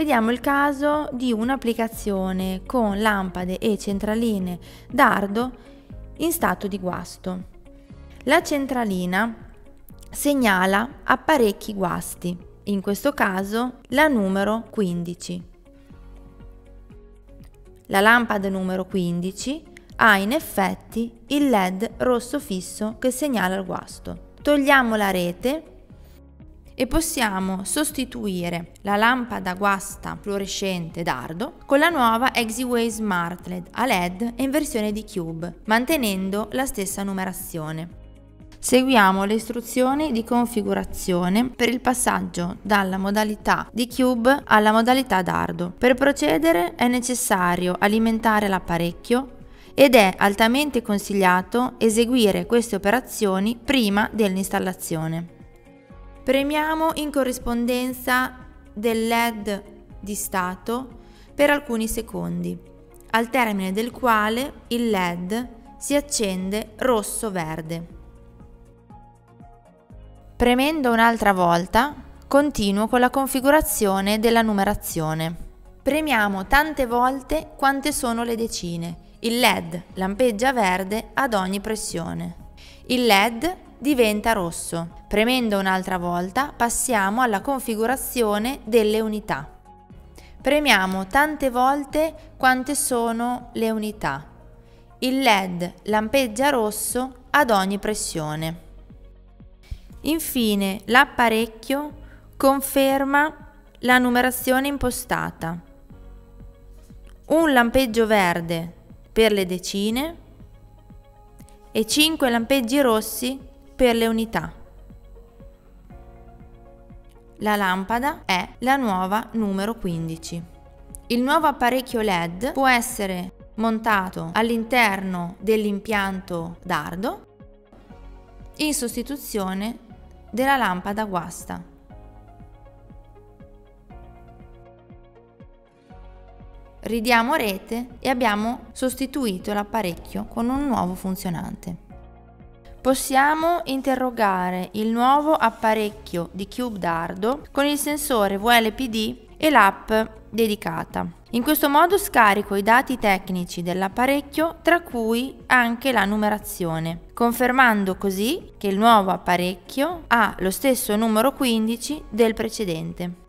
Vediamo il caso di un'applicazione con lampade e centraline dardo in stato di guasto. La centralina segnala apparecchi guasti, in questo caso la numero 15. La lampada numero 15 ha in effetti il LED rosso fisso che segnala il guasto. Togliamo la rete e possiamo sostituire la lampada guasta fluorescente dardo con la nuova Exiway Smart LED a LED in versione di Cube, mantenendo la stessa numerazione. Seguiamo le istruzioni di configurazione per il passaggio dalla modalità di Cube alla modalità dardo. Per procedere è necessario alimentare l'apparecchio ed è altamente consigliato eseguire queste operazioni prima dell'installazione. Premiamo in corrispondenza del LED di stato per alcuni secondi, al termine del quale il LED si accende rosso-verde. Premendo un'altra volta, continuo con la configurazione della numerazione. Premiamo tante volte quante sono le decine. Il LED lampeggia verde ad ogni pressione. Il LED diventa rosso. Premendo un'altra volta passiamo alla configurazione delle unità. Premiamo tante volte quante sono le unità. Il LED lampeggia rosso ad ogni pressione. Infine l'apparecchio conferma la numerazione impostata. Un lampeggio verde per le decine e 5 lampeggi rossi per le unità. La lampada è la nuova numero 15. Il nuovo apparecchio LED può essere montato all'interno dell'impianto dardo in sostituzione della lampada guasta. Ridiamo rete e abbiamo sostituito l'apparecchio con un nuovo funzionante. Possiamo interrogare il nuovo apparecchio di Cube Dardo con il sensore VLPD e l'app dedicata. In questo modo scarico i dati tecnici dell'apparecchio, tra cui anche la numerazione, confermando così che il nuovo apparecchio ha lo stesso numero 15 del precedente.